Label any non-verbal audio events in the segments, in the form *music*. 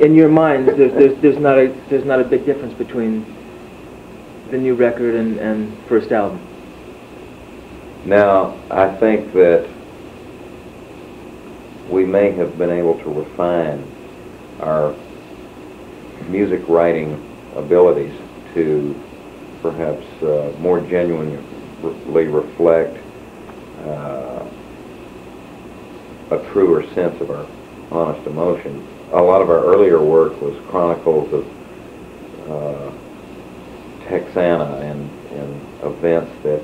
in your mind, there's, there's, there's not a there's not a big difference between the new record and, and first album. Now, I think that we may have been able to refine our music writing abilities to perhaps uh, more genuinely reflect uh, a truer sense of our honest emotion. A lot of our earlier work was chronicles of uh, Texana and, and events that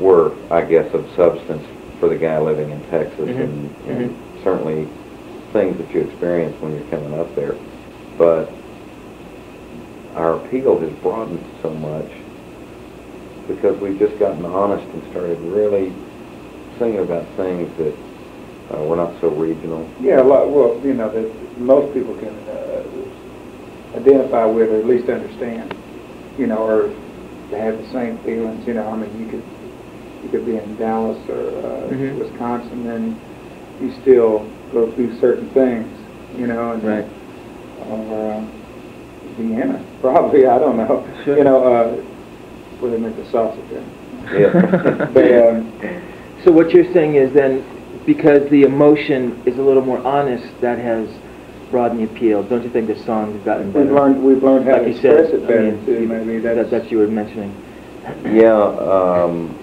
were, I guess, of substance for the guy living in Texas, Mhm. and, and certainly things that you experience when you're coming up there. But our appeal has broadened so much because we've just gotten honest and started really singing about things that uh, were not so regional. Yeah, a lot, well, you know, that most people can uh, identify with or at least understand, you know, or they have the same feelings, you know, I mean, you could, you could be in Dallas or uh, Mhm. Wisconsin and you still go through certain things, you know, and Right. or uh, Vienna, *laughs* probably, I don't know. Sure. You know, uh, where they make the sausage. Yeah. Yeah. *laughs* But, um, So what you're saying is then, because the emotion is a little more honest, that has broadened the appeal. Don't you think the songs have gotten better? we've learned, we've learned how like to you said, express it I better mean, too, you- maybe, that, that's. that you were mentioning. Yeah, um,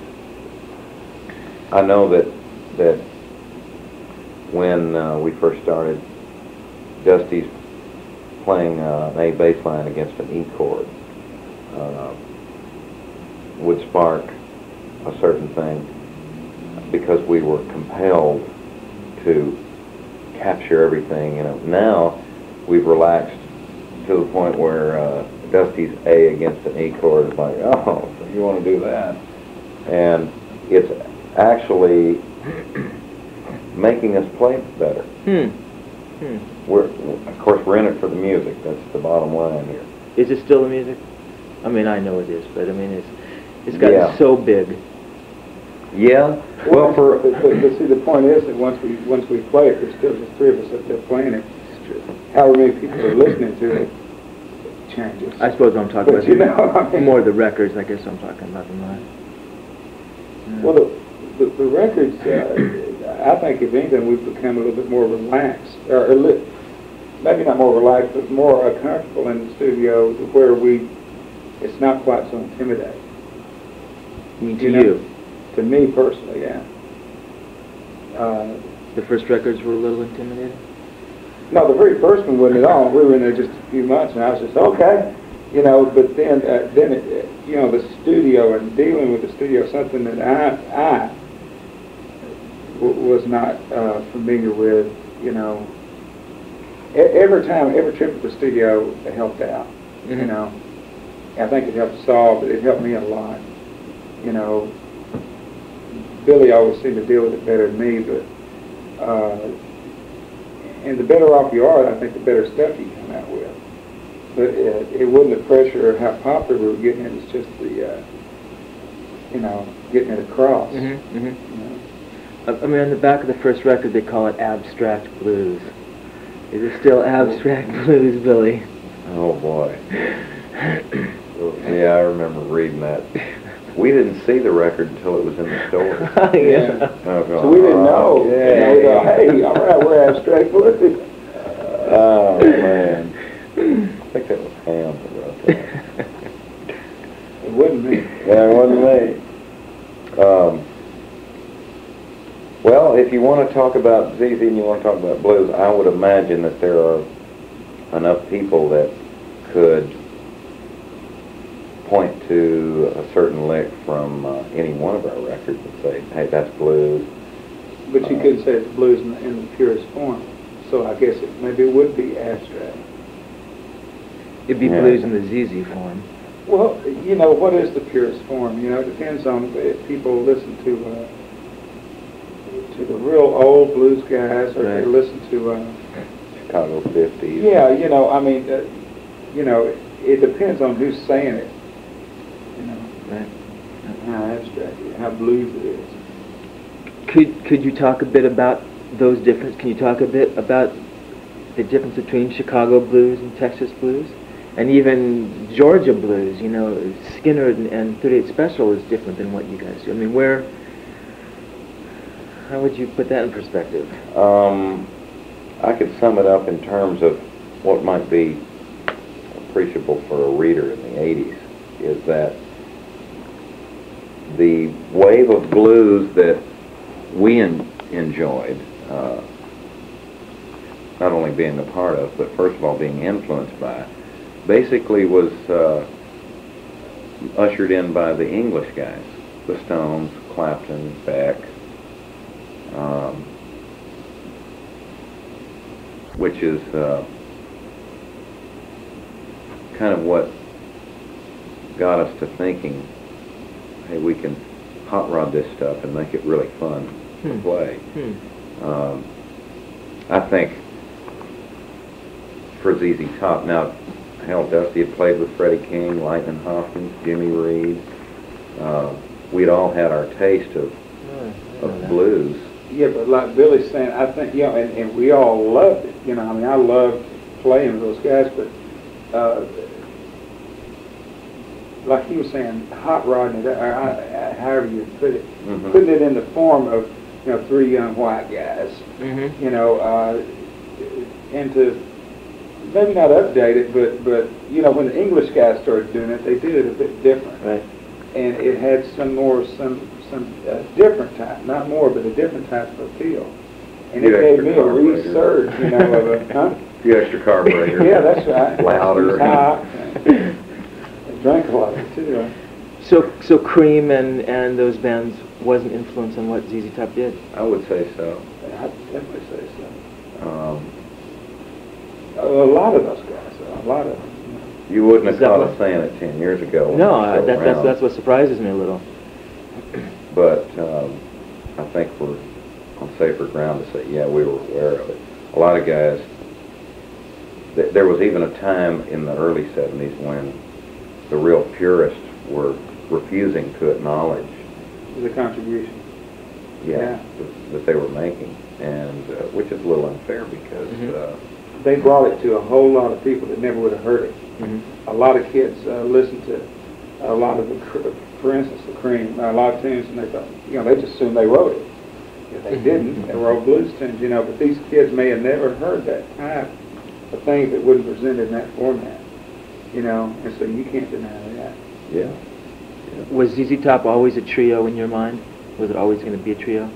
I know that that when uh, we first started, Dusty's playing uh, an A bass line against an E chord uh, would spark a certain thing because we were compelled to capture everything. You know, now we've relaxed to the point where uh, Dusty's A against an E chord is like, oh, so you want to do that? And it's actually *clears throat* making us play better. Hmm. Hmm. We're, of course, we're in it for the music. That's the bottom line here. Is it still the music? I mean, I know it is, but I mean, it's it's gotten Yeah. so big. Yeah. Well, for But, but, see, the point is that once we, once we play it, there's still just three of us up there playing it. However many people are listening to it, it changes. I suppose I'm talking But about you know, I mean- more the records. I guess I'm talking about them. Right? Yeah. Well, the, the, the records, uh, I think if anything, we've become a little bit more relaxed, or, or li- maybe not more relaxed, but more uh, comfortable in the studio where we, it's not quite so intimidating. To you you, know? To me personally, yeah. Uh, the first records were a little intimidating. No, the very first one wasn't at all. We were in there just a few months, and I was just okay, you know. But then, uh, then it, you know, the studio and dealing with the studio, something that I, I w- was not uh, familiar with, you know. E- every time, every trip to the studio, it helped out, you Mhm. know. I think it helped solve, but it helped me a lot, you know. Billy always seemed to deal with it better than me, but. Uh, and the better off you are, I think the better stuff you come out with. But it, it wasn't the pressure or how popular we were getting it, it's just the, uh, you know, getting it across. Mm-hmm. Mm-hmm. You know. I I mean, on the back of the first record, they call it abstract blues. Is it still abstract *laughs* blues, Billy? oh boy. *laughs* yeah, I remember reading that. We didn't see the record until it was in the store. *laughs* yeah. Oh, So we didn't know. You know, we Yeah. thought, hey, all right, we're abstract blues. Oh man. I think that was Ham that wrote that. It wasn't me. Yeah, it wasn't me. Um, well, if you want to talk about ZZ and you want to talk about blues, I would imagine that there are enough people that could point to a certain lick from uh, any one of our records and say, hey, that's blues. But you couldn't say it's blues in the, in the purest form. So I guess it, maybe it would be abstract. It'd be Yeah. blues in the ZZ form. Well, you know, what is the purest form? You know, it depends on if people listen to uh, to the real old blues guys, or if they listen to. Uh, Chicago 50s. yeah, you know, I mean, uh, you know, it depends on who's saying it. Right. how abstract, it, how blues it is. Could could you talk a bit about those differences? Can you talk a bit about the difference between Chicago blues and Texas blues, and even Georgia blues. You know, Skynyrd and, and 38 Special is different than what you guys do. I mean, where? How would you put that in perspective? Um, I could sum it up in terms of what might be appreciable for a reader in the 80s is that the wave of blues that we en- enjoyed, uh, not only being a part of, but first of all being influenced by, basically was uh, ushered in by the English guys, the Stones, Clapton, Beck, um, which is uh, kind of what got us to thinking, hey, we can hot rod this stuff and make it really fun to Hmm. play. Hmm. Um, I think for ZZ Top, now, hell, Dusty had played with Freddie King, Lightning Hopkins, Jimmy Reed. Uh, we'd all had our taste of, Oh, of blues. Yeah, but like Billy's saying, I think, you know, and, and we all loved it, you know, I mean, I loved playing with those guys, but, uh, like he was saying, hot rodding it, or however you put it, Mhm. putting it in the form of, you know, three young white guys, Mhm. you know, uh, and to maybe not update it, but, but, you know, when the English guys started doing it, they did it a bit different. Right. And it had some more, some, some, uh, different type, not more, but a different type of appeal. And it gave me a resurge, you know, of a, huh? *laughs* few extra carburetors. Yeah, that's right. Louder. *laughs* Hot. They Drank a lot of it too, huh? So, so Cream and, and those bands wasn't influenced on what ZZ Top did. I would say so. I'd definitely say so. Um, A a lot of those guys, a lot of them. you wouldn't have Is that caught what- saying it ten years ago. No, I, that, that's that's what surprises me a little. But um, I think we're on safer ground to say, yeah, we were aware of it. A lot of guys. Th- there was even a time in the early '70s when the real purists were refusing to acknowledge, The contribution. yeah, Yeah. that, that they were making, and uh, which is a little unfair because. Mhm. Uh, They brought it to a whole lot of people that never would have heard it. Mhm. a lot of kids uh, listen to a lot of the, for instance, the Cream, a lot of tunes, and they thought, you know, they just assumed they wrote it. If they Mhm. didn't, they wrote blues tunes, you know. But these kids may have never heard that type of thing that wasn't presented in that format, you know. And so you can't deny that. yeah. Was ZZ Top always a trio in your mind? Was it always going to be a trio?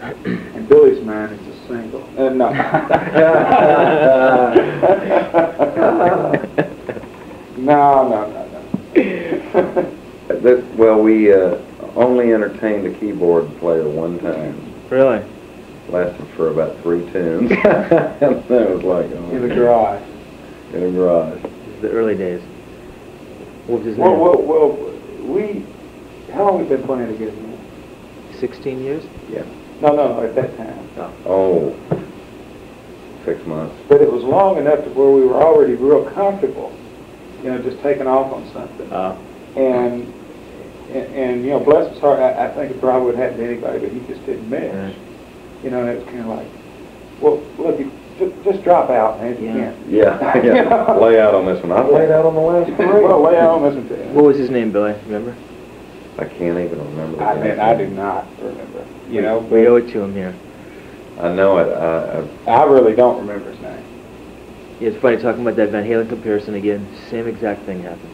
*clears throat* And Billy's mind is a single. Uh, no. *laughs* *laughs* no, no, no, no. *laughs* That, well, we uh, only entertained a keyboard player one time. Really? Lasted for about three tunes. and then it was like, oh, In the garage. In the garage. The early days. What was his Well, name? well, well, we, how long have we been playing together now? 16 years? Yeah. No, no, at that time. Oh, six months. But it was long enough to where we were already real comfortable, you know, just taking off on something. Uh, And, and, and, you know, bless his heart, I, I think it probably would have happened to anybody, but he just didn't mesh. Right. You know, and it was kind of like, well, look, you, just, just drop out, man, if you Yeah. can. Yeah, *laughs* You yeah. know? Lay out on this one. I laid out on the last three. Well, lay out on this one too. what was his name, Billy? Remember? I can't even remember. the I mean, I do not remember, you know, We owe but it to him here. I know it. I, I, I really don't remember his name. Yeah, it's funny talking about that Van Halen comparison again. Same exact thing happened.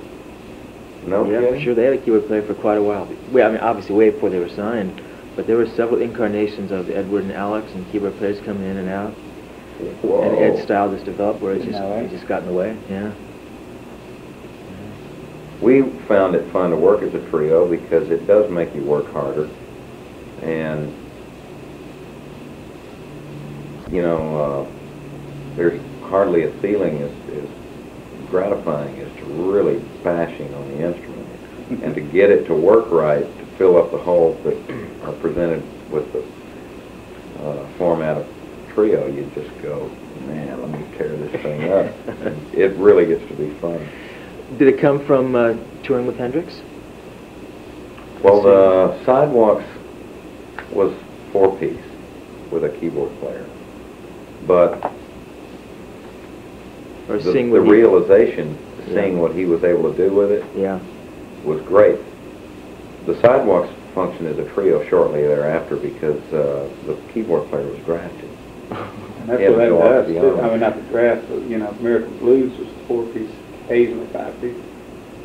no yeah, kidding? for sure. They had a keyboard player for quite a while. Well, I mean, obviously way before they were signed, but there were several incarnations of Edward and Alex and keyboard players coming in and out. Whoa. And Ed's style just developed where it just know it just got in the way. Yeah. We found it fun to work as a trio because it does make you work harder. And, you know, uh, there's hardly a feeling as, as gratifying as to really bashing on the instrument. *laughs* and to get it to work right, to fill up the holes that are presented with the uh, format of trio, you just go, man, let me tear this thing up. And *laughs* it really gets to be fun. Did it come from uh, touring with Hendrix? Well, the Sidewalks was four-piece with a keyboard player. But Or the, seeing the what he- realization, Yeah. seeing what he was able to do with it, Yeah. was great. The sidewalks functioned as a trio shortly thereafter because uh, the keyboard player was drafted. And that's what that go off does, too. arm. I mean, not the draft, but, you know, American Blues was four-piece, occasionally five-piece.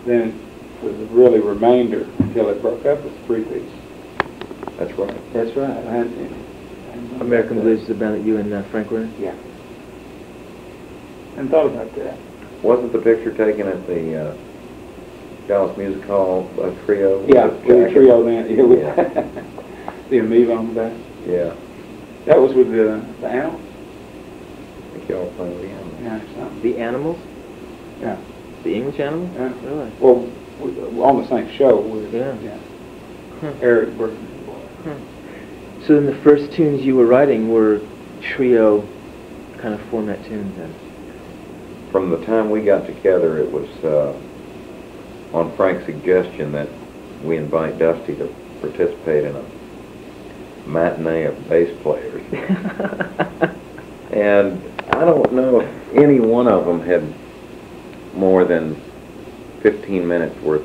Then it was really remainder until it broke up was three-piece. That's right. That's right. I I American about Blues that. is the band that you and uh, Frank were in? Yeah. And thought about that. Wasn't the picture taken at the uh, Dallas Music Hall uh, trio? Yeah, with with the jacket? trio then, yeah, with, Yeah. the amoeba *laughs* on the back. Yeah. That was with the, the animals? I think y'all playing with the animals. Yeah, something. The Animals? Yeah. The English Animals? Yeah. Really? Well, we- on the same show with, Yeah. yeah, Huh. Eric Burdon. So then the first tunes you were writing were trio kind of format tunes then? From the time we got together, it was uh, on Frank's suggestion that we invite Dusty to participate in a matinee of bass players. *laughs* And I don't know if any one of them had more than 15 minutes worth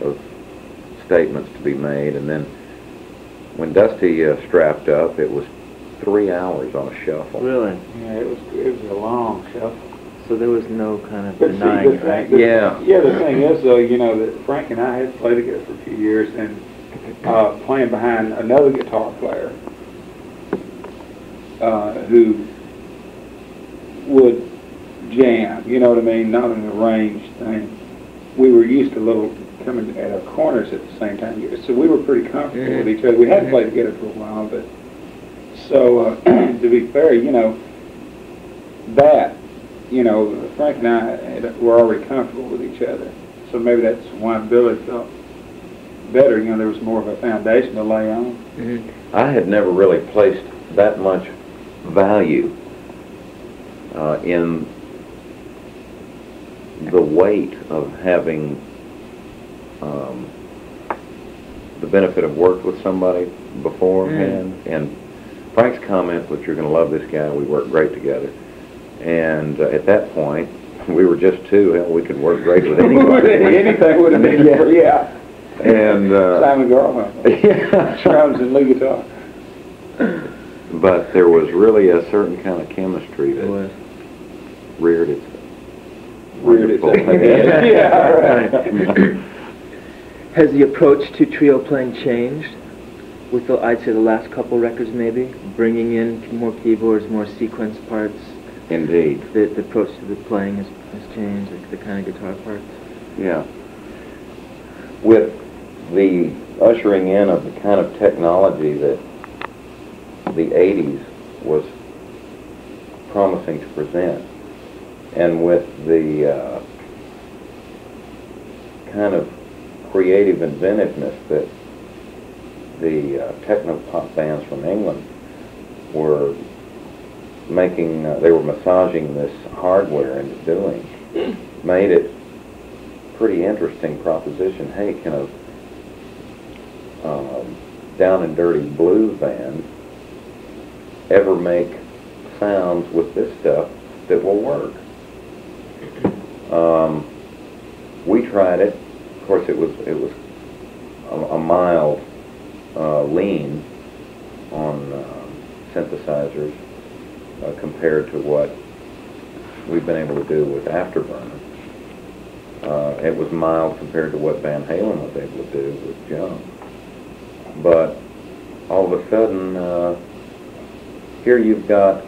of statements to be made. And then when Dusty uh, strapped up, it was three hours on a shuffle. really? Yeah, it was, it was a long shuffle. So there was no kind of But see, denying the it, right? the- Yeah. Yeah, the thing is though, you know, that Frank and I had played together for a few years and, uh, playing behind another guitar player, uh, who would jam, you know what I mean, not an arranged thing. We were used to little coming at our corners at the same time, so we were pretty comfortable with Mhm. each other. We hadn't played together for a while, but, so, uh, *clears throat* to be fair, you know, that, you know, Frank and I had- were already comfortable with each other. So maybe that's why Billy felt better, you know, there was more of a foundation to lay on. Mhm. I had never really placed that much value uh, in the weight of having um, the benefit of work with somebody beforehand. And Frank's comment was, "You're going to love this guy. We work great together." And uh, at that point, we were just two. Hell, we could work great with *laughs* anybody. Anything would have been, *laughs* Yeah. yeah. And uh, Simon Garfunkel. *laughs* yeah. Drums and lead guitar. But there was really a certain kind of chemistry that was. reared its Reared its head. head. *laughs* Yeah, right. *laughs* Has the approach to trio playing changed with the, I'd say the last couple records maybe, bringing in more keyboards, more sequence parts? Indeed, The, the approach to the playing has, has changed, like the kind of guitar parts? yeah. With the ushering in of the kind of technology that the 80s was promising to present, and with the uh, kind of creative inventiveness that the uh, techno pop bands from England were making, uh, they were massaging this hardware into doing, made it pretty interesting proposition. Hey, can a um, down and dirty blues band ever make sounds with this stuff that will work? Um, we tried it. Of course, it was it was a, a mild uh, lean on uh, synthesizers uh, compared to what we've been able to do with Afterburner. Uh, it was mild compared to what Van Halen was able to do with Jump. But all of a sudden, uh, here you've got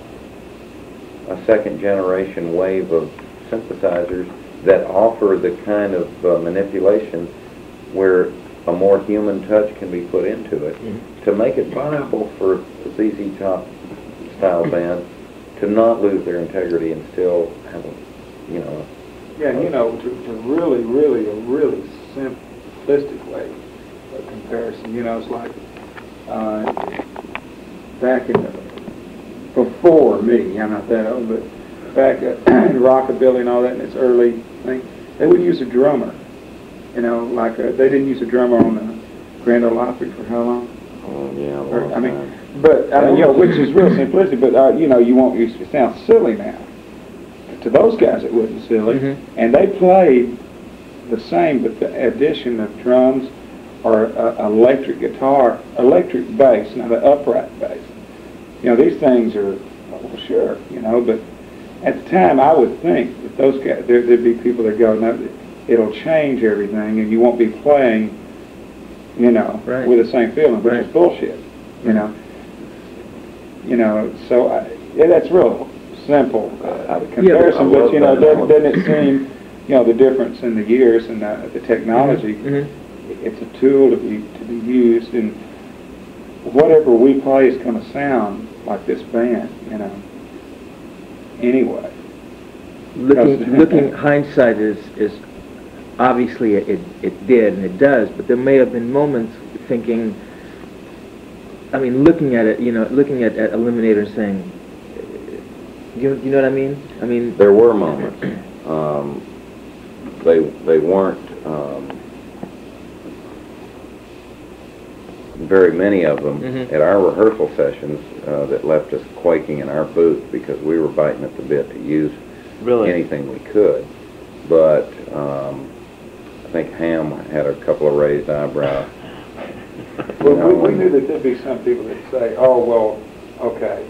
a second generation wave of synthesizers that offer the kind of uh, manipulation where a more human touch can be put into it Mhm. to make it viable for a ZZ Top style *laughs* band to not lose their integrity and still have a, you know, Yeah, you know, to, to really, really, a really simplistic way of comparison, you know, it's like, uh, back in the, before me, I'm not that old, but back in *clears throat* rockabilly and all that in its early thing, they wouldn't use a drummer, you know, like, uh they didn't use a drummer on the Grand Ole Opry for how long? oh yeah, a Or, I mean, time. but, I mean, you know, which is real simplistic, but, uh, you know, you won't, it sounds silly now to to those guys it wasn't silly. Mhm. And they played the same, but the addition of drums or uh, electric guitar, electric bass, not an upright bass. You know, these things are, well, sure, you know, but at the time I would think that those guys, there, there'd be people that go, no, it'll change everything and you won't be playing, you know, Right. with the same feeling, which is bullshit, you know. You know, so I, yeah, that's real simple uh, comparison, I love but you know, doesn't, doesn't it seem, you know, the difference in the years and the, the technology? Mhm. It's a tool to be to be used, and whatever we play is going to sound like this band, you know. Anyway, Looking, looking hindsight is, is obviously it, it, it did and it does, but there may have been moments thinking, I mean, looking at it, you know, looking at, at Eliminator and saying, you, you know what I mean? I mean, There were moments. Um, they they weren't um, very many of them Mhm. at our rehearsal sessions uh, that left us quaking in our boots because we were biting at the bit to use really. anything we could. But um, I think Ham had a couple of raised eyebrows. *laughs* well, know, we, we knew that there'd be some people that say, "Oh, well, okay,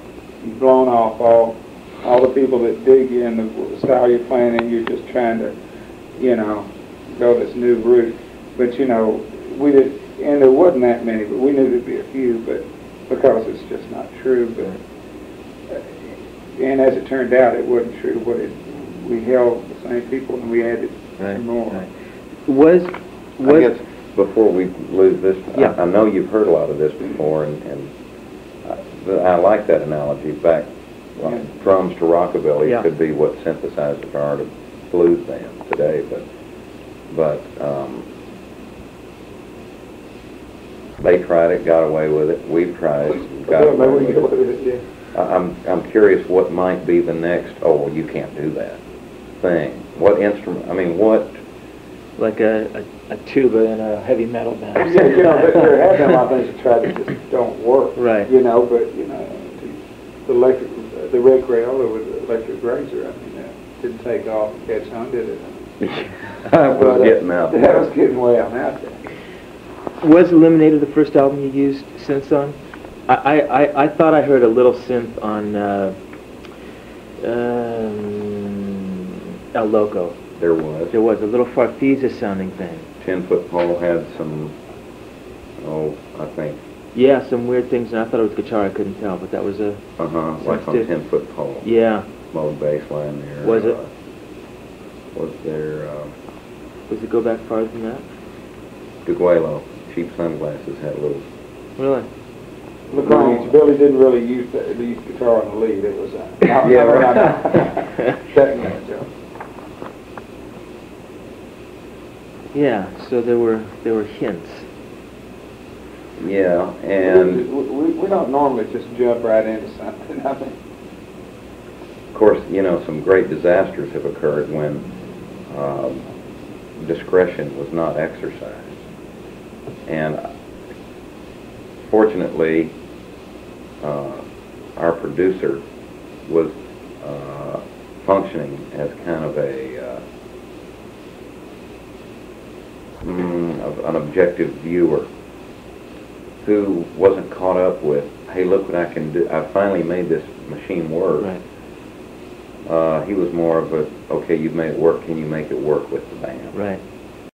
you've blown off all all the people that dig you and the style you're playing, and you're just trying to, you know, go this new route." But you know, we did, and there wasn't that many, but we knew there'd be a few, but because it's just not true. But uh, and as it turned out, it wasn't true. What it, we held the same people, and we added Right, more. right. Was, I was, guess before we lose this, Yeah. I, I know you've heard a lot of this before, and, and I, I like that analogy. Back well, Yeah. drums to rockabilly Yeah. could be what synthesizers are of blues band today, but but um, they tried it, got away with it. We've tried, it, got away with it. look at it, yeah. I- I'm I'm curious what might be the next. Oh, well, you can't do that thing. What instrument? I mean, what? like a, a, a tuba in a heavy metal band. *laughs* Yeah, you know, there, there have been a lot of things that try to just don't work. Right. You know, but, you know, the electric, the red rail or the electric razor, I mean, that didn't take off and catch on, did it? *laughs* I was But, uh, getting out. *laughs* That was getting way out out there. Was Eliminator the first album you used synths on? I, I, I, thought I heard a little synth on uh, um, El Loco. There was. There was a little Farfisa sounding thing. Ten Foot Pole had some, oh, I think, Yeah, some weird things, and I thought it was guitar. I couldn't tell, but that was a uh-huh, like on Ten Foot Pole. yeah. Moog bass line there. Was it? uh, Was there, uh, Does it go back farther than that? Degüello, cheap sunglasses had a little, Really? LaGrange, Billy didn't really use the, the guitar on the lead, it was, uh. *laughs* no, Yeah, no, no, right. no. Technical joke. Yeah. So there were there were hints. yeah, and we, we don't normally just jump right into something, *laughs* I think. of course, you know, some great disasters have occurred when, um, discretion was not exercised. And fortunately, uh, our producer was uh, functioning as kind of a uh, mm, of an objective viewer who wasn't caught up with, hey, look what I can do. I finally made this machine work. Right. Uh, he was more of a, okay, you've made it work. Can you make it work with the band? Right.